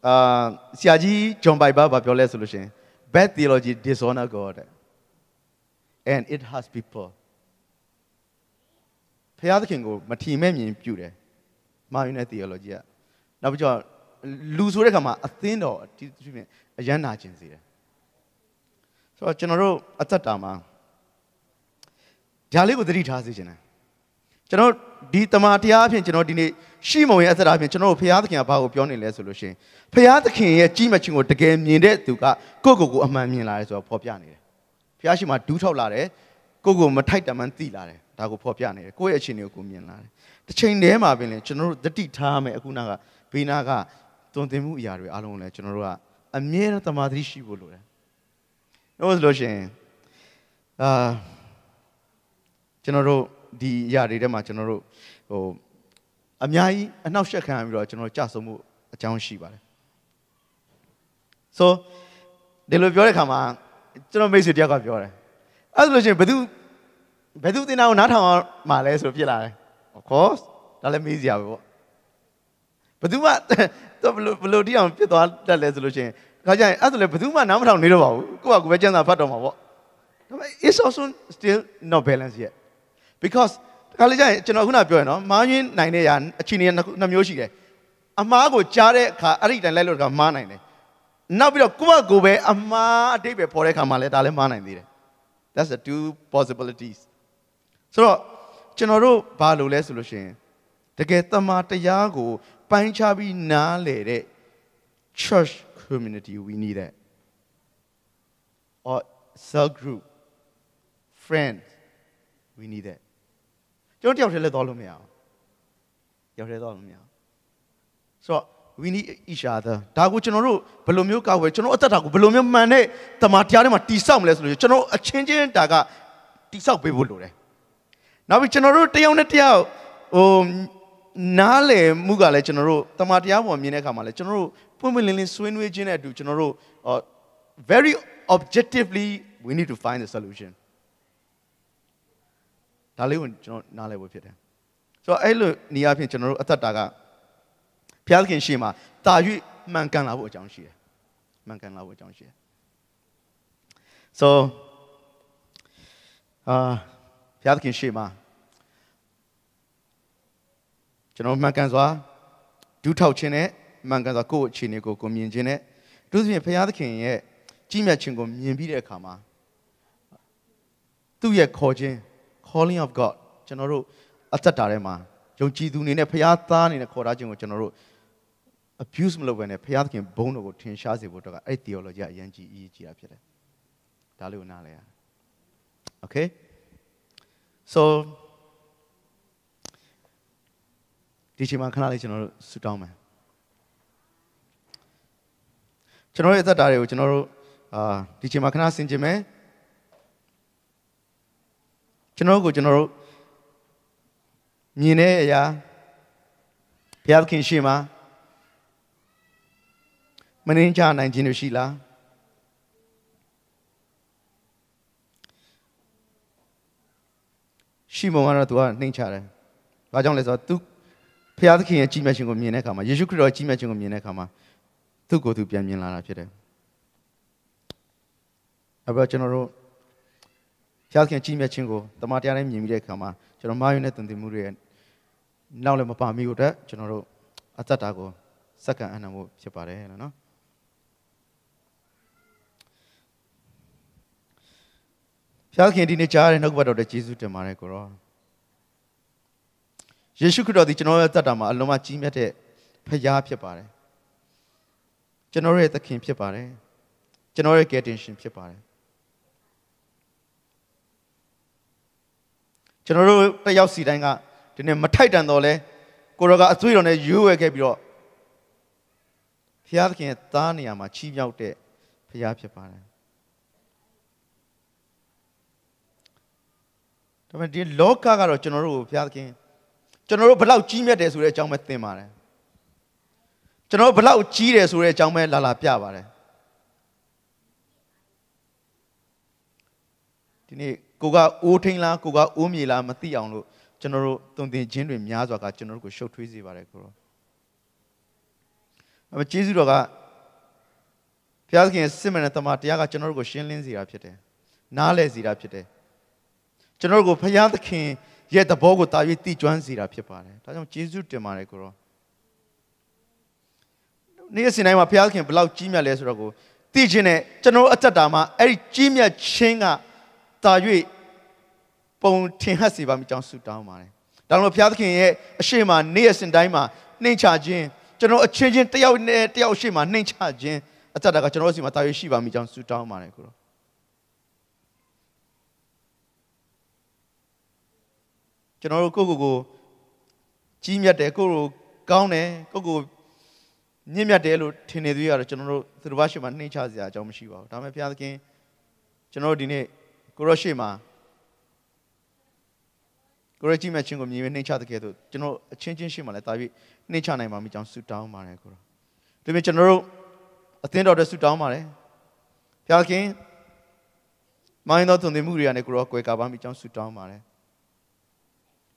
အာဆရာကြီးဂျွန်ဘိုင်ဘာဘာပြောလဲဆိုလို့ရှိရင် bad theology dishonor God and it has people ဖျားသခင်ကိုမထီမဲ့မြင်ပြုတယ်မာယူနဲ့ theology ကနောက်ပြီးတော့လူဆိုတဲ့ခါမှာအသင်းတော်ဒီဖြစ်အရန်နာကျင်စေတယ်ဆိုတော့ကျွန်တော်တို့အသက်တာမှာဒါလေးကိုသတိထားစေချင်တယ်ကျွန်တော်ဒီတမန်တရားအဖြစ်ကျွန်တော်ဒီနေ့ရှိမုံရဲ့အသက်တာအဖြစ်ကျွန်တော်တို့ဖရာသခင်ကဘာကိုပြောနေလဲဆိုလို့ရှိရင်ဖရာသခင်ရဲ့ကြီးမချင်းကိုတကယ်မြင်တဲ့သူကကိုယ့်ကိုယ်ကိုအမှန်မြင်လာတယ်ဆိုတော့ဖော်ပြနေတယ်ဖရာရှိမှဒူးထောက်လာတယ်ကိုယ့်ကိုယ်မထိုက်တမှန်သိလာတယ် ဒါကိုဖော်ပြနေတယ်ကိုယ့်ရဲ့အခြေအနေကိုကိုမြင်လာတယ်တစ်ချိန်တည်းမှာပင်လေကျွန်တော်တို့တတိထားမယ်အခုနာကဘေးနာကသွန်သင်မှုအရာတွေအားလုံးလည်းကျွန်တော်တို့ကအမြဲတမ်းတမာတိရှိဖို့လိုတယ်လို့ဆိုလို့ရှိရင်အာကျွန်တော်တို့ဒီအရာတွေထဲမှာကျွန်တော်တို့ဟိုအများကြီးအနှောက်အယှက်ခံပြီးတော့ကျွန်တော်ကြာဆုံးမှုအကြောင်းရှိပါတယ်။ so ဒီလိုပြောတဲ့ခါမှာကျွန်တော်မိတ်ဆွေတယောက်ကပြောတယ်။အဲ့ဒါဆိုလို့ရှိရင်ဘယ်သူ ဘယ်သူတင်တာကိုနားထောင်မှလဲဆိုဖြစ်လာတယ်။ of course ဒါလည်းမေးစရာပဲပေါ့။ဘယ်သူမှတော့ဘလို့ဘလို့တိအောင်ဖြစ်သွားတတ်လဲဆိုလို့ရှိရင်ခါကျရင်အဲ့ဒါလည်းဘယ်သူမှနားမထောင်နေတော့ပါဘူး။ကိုယ့်ကကိုယ်ပဲကျန်းစာဖတ်တော့မှာပေါ့။ဒါပေမဲ့ it's also still not balance yet because တခါလေကျရင်ကျွန်တော်ခုနပြောရနော်မားရင်းနိုင်တဲ့ຢာအခြေအနေနှစ်မျိုးရှိတယ်အမားကိုကြားတဲ့အခါအဲ့ဒီတိုင်းလိုက်လို့ကမားနိုင်တယ်နောက်ပြီးတော့ကိုယ့်ဘကိုယ်ပဲအမားအတိတ်ပဲပေါ်တဲ့အခါမှာလည်းဒါလည်းမားနိုင်သေးတယ် that's the two possibilities ဆိုတော့ကျွန်တော်တို့ဘာလို့လဲဆိုလို့ရှိရင်တကယ်တမန်တရားကို ပိုင်းခြားပြီးနားလေတဲ့ church community we need that or cell group friends we need that ကျွန်တော်တယောက်တည်းလည်းသွားလို့မရအောင်တယောက်တည်းသွားလို့မရအောင်ဆိုတော့ we need each other ဒါကိုကျွန်တော်တို့ဘယ်လိုမျိုးကောက်ဝဲကျွန်တော်အသက်တာကိုဘယ်လိုမျိုးမှန်တဲ့တမန်တရားတွေမှာတိဆောက်မလဲဆိုလို့ကျွန်တော်အချင်းချင်းတာကတိဆောက်ပေးဖို့လိုတယ် နောက်ပြီးကျွန်တော်တို့တယောက်နဲ့တယောက်ဟိုနားလည်မှုကလည်းကျွန်တော်တို့တမန်တရားပေါ်မြင်တဲ့အခါမှာလည်းကျွန်တော်တို့ပွင့်ပွင့်လင်းလင်းဆွေးနွေးခြင်းနဲ့အတူကျွန်တော်တို့ very objectively we need to find the solution ဒါလေးကိုကျွန်တော်နားလည်ဖို့ဖြစ်တယ်ဆိုတော့အဲ့လိုနေရာဖြင့်ကျွန်တော်တို့အသက်တာကဘုရားသခင်ရှေ့မှာတာ၍မှန်ကန်လာဖို့အကြောင်းရှိတယ်မှန်ကန်လာဖို့အကြောင်းရှိတယ် so အာ ဘုရားသခင်ရှေ့မှာကျွန်တော်မှန်ကန်စွာဒူးထောက်ခြင်းနဲ့မှန်ကန်စွာကိုယ့်အခြေအနေကိုကိုမြင်ခြင်းနဲ့သူသဖြင့်ဘုရားသခင်ရဲ့ကြီးမြတ်ခြင်းကိုမြင်ပြီးတဲ့အခါမှာသူ့ရဲ့ခေါ်ခြင်း calling of God ကျွန်တော်တို့အသက်တာထဲမှာယုံကြည်သူအနေနဲ့ဖခင်သားအနေနဲ့ခေါ်ထားခြင်းကိုကျွန်တော်တို့ abuse မလုပ်ဘဲနဲ့ဖခင်သခင်ဘုန်းတော်ကိုထင်ရှားစေဖို့တော့အဲ့ theology အရင်ကြီးအရေးကြီးတာဖြစ်တယ်ဒါလေးကိုနားလဲရ Okay so ဒီချိန်မှာခဏလေးကျွန်တော်တို့ဆူတောင်းမယ်ကျွန်တော်ရဲ့အသက်တာတွေကိုကျွန်တော်တို့အာဒီချိန်မှာခဏဆင်ခြင်မယ်ကျွန်တော်ကိုကျွန်တော်တို့မြင်တဲ့အရာဘုရားသခင်ရှေ့မှာမနှင်းချနိုင်ခြင်းတွေရှိလား ရှိမုံကတော့ तू ကနှိမ့်ချတယ်။ဘာကြောင့်လဲဆိုတော့ तू ဘုရားသခင်ရဲ့ကြီးမြတ်ခြင်းကိုမြင်တဲ့အခါမှာယေရှုခရစ်တော်ကြီးမြတ်ခြင်းကိုမြင်တဲ့အခါမှာသူ့ကိုယ်သူပြန်မြင်လာတာဖြစ်တယ်။အဲ့တော့ကျွန်တော်တို့ဖျားခင်ကြီးမြတ်ခြင်းကိုတမန်တရားနဲ့မြင်ပြီးတဲ့အခါမှာကျွန်တော်မာယုံနဲ့တန်တင်မှုတွေနောက်လည်းမပါမိကိုတက်ကျွန်တော်တို့အသက်တာကိုစက္ကန့်အနှံဖို့ဖြစ်ပါတယ်လို့နော် ဖျားခင်ဒီနေ့ကြားတဲ့နှုတ်ဘတ်တော်တဲ့ယေရှုတင်ပါတယ်ကိုရောယေရှုခရစ်တော်ဒီကျွန်တော်ရဲ့အသက်တာမှာအလုံးမကြီးမြတ်တဲ့ဖခင်ဖြစ်ပါတယ်ကျွန်တော်ရဲ့သခင်ဖြစ်ပါတယ်ကျွန်တော်ရဲ့ကယ်တင်ရှင်ဖြစ်ပါတယ်ကျွန်တော်တို့တယောက်စီတိုင်းကဒီနေ့မထိုက်တန်တော့လဲကိုရောကအသွေးတော်နဲ့ရွေးဝဲခဲ့ပြီးတော့ဘုရားသခင်ရဲ့သားနေရာမှာချီးမြှောက်တဲ့ရားဖြစ်ပါတယ် ဒါပေမဲ့ဒီလောကကတော့ကျွန်တော်တို့ကိုဘုရားသခင်ကျွန်တော်တို့ဘလောက်ကြီးမြတ်တယ်ဆိုတဲ့အကြောင်းပဲသင်ပါတယ်ကျွန်တော်တို့ဘလောက်ကြီးတယ်ဆိုတဲ့အကြောင်းပဲလာလာပြပါတယ်ဒီနေ့ကိုကအိုးထိန်လားကိုကအိုးမြေလားမသိအောင်လို့ကျွန်တော်တို့တုံသင်ခြင်းတွေများစွာကကျွန်တော်တို့ကိုရှုပ်ထွေးစေပါတယ်ကိုရောအမကျေးဇူးတော်ကဘုရားသခင်စစ်မှန်တဲ့တမန်တရားကကျွန်တော်တို့ကိုရှင်းလင်းစေတာဖြစ်တယ်နားလည်စေတာဖြစ်တယ် ကျွန်တော်တို့ကိုဘုရားသခင်ရဲ့သဘောကိုတာ၍တည်ကျွမ်းစေတာဖြစ်ပါတယ်ဒါကြောင့်ကျေးဇူးတင်ပါတယ်ကိုရောနေ့စဉ်တိုင်းမှာဘုရားသခင်ဘလောက်ကြီးမြတ်လဲဆိုတော့ကိုသိခြင်းနဲ့ကျွန်တော်အသက်တာမှာအဲ့ဒီကြီးမြတ်ခြင်းကတာ၍ပုံထင်ဟပ်စေပါမိကြောင်းဆုတောင်းပါတယ်။ဒါကြောင့်ဘုရားသခင်ရဲ့အရှိမနေ့ရက်စဉ်တိုင်းမှာနှိမ်ချခြင်းကျွန်တော်အချင်းချင်းတယောက်နဲ့တယောက်အရှိမနှိမ်ချခြင်းအသက်တာကကျွန်တော်စီမှာတာ၍ရှိပါမိကြောင်းဆုတောင်းပါတယ်ကိုရော ကျွန်တော်တို့ကိုကိုကိုကြီးမြတ်တယ်ကိုကိုကောင်းတယ်ကိုကိုမြင့်မြတ်တယ်လို့ထင်နေသေးရတော့ကျွန်တော်တို့သူတစ်ပါးရှိမှနှိမ်ချစရာအကြောင်းမရှိပါဘူးဒါပေမဲ့ဘုရားသခင်ကျွန်တော်တို့ဒီနေ့ကိုရောရှိမှာကိုရကြီးမဲ့ချင်းကိုမြင်မြင်နှိမ့်ချတဲ့ကဲ့သို့ကျွန်တော်အချင်းချင်းရှိမှလည်းတာပြီးနှိမ့်ချနိုင်မှာမိကြောင်းဆုတောင်းပါတယ်ကိုရောဒီမြင်ကျွန်တော်တို့အသင်းတော်တဲ့ဆုတောင်းပါတယ်ဘုရားခင်မိုင်းတော်သွန်သင်မှုတွေကနေကိုရောကွယ်ကာပါမိကြောင်းဆုတောင်းပါတယ်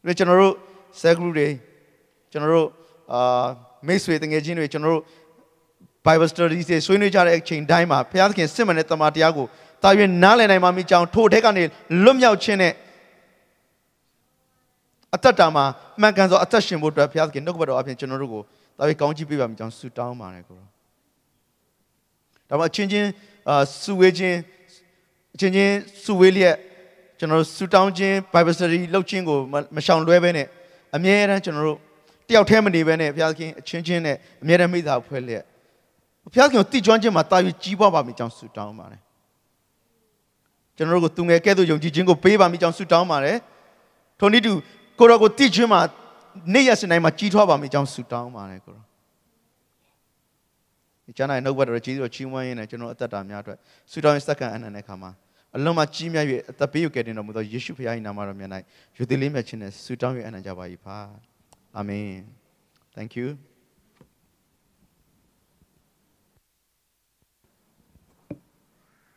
ဒီကျွန်တော်တို့ဆဲဂရုတွေကျွန်တော်တို့အာမိတ်ဆွေတငယ်ချင်းတွေကျွန်တော်တို့ Bible studies တွေဆွေးနွေးကြတဲ့အချိန်တိုင်းမှာဘုရားသခင်စစ်မှန်တဲ့တမန်တရားကိုတာ၍နားလည်နိုင်မှမိကြောင်းထို့ထဲကနေလွတ်မြောက်ခြင်းနဲ့အသက်တာမှာမှန်ကန်စွာအသက်ရှင်ဖို့အတွက်ဘုရားသခင်နှုတ်ကပတ်တော်အပြင်ကျွန်တော်တို့ကိုတာ၍ကောင်းချီးပေးပါမိကြောင်းဆုတောင်းပါတယ်ကိုရောဒါမှအချင်းချင်းအာစုဝေးခြင်းအချင်းချင်းစုဝေးလျက် ကျွန်တော်တို့ဆုတောင်းခြင်း Bible study လုပ်ခြင်းကိုမရှောင်လွဲဘဲနဲ့အမြဲတမ်းကျွန်တော်တို့တယောက်တည်းမနေဘဲနဲ့ဘုရားသခင်အချင်းချင်းနဲ့အမြဲတမ်းမိသားဖွဲ့လျက်ဘုရားသခင်ကိုတည်ကျွမ်းခြင်းမှာတာ၍ကြီးပွားပါမိကြောင်းဆုတောင်းပါတယ်ကျွန်တော်တို့ကိုသူငယ်ကဲ့သို့ယုံကြည်ခြင်းကိုပေးပါမိကြောင်းဆုတောင်းပါတယ်ထိုနည်းတူကိုရောကိုတည်ခြင်းမှာနေ့ရက်စနေမှာကြီးထွားပါမိကြောင်းဆုတောင်းပါတယ်ကိုရောဒီကျမ်းနိုင်နှုတ်ဘတ်တော်ကြီးတော်ချီးမွမ်းရင်းနဲ့ကျွန်တော်အသက်တာများအတွက်ဆုတောင်းစက္ကန့်အနန္တခါမှာ အလုံးမကြီးမြတ်၍အသက်ပေးယူခဲ့တဲ့တော်မူသောယေရှုဖခင်၏နာမတော်မြတ်၌ယူသည်လေးမြတ်ခြင်းနဲ့ဆုတောင်း၍အနန္တကြပါ၏ဖာအာမင် thank you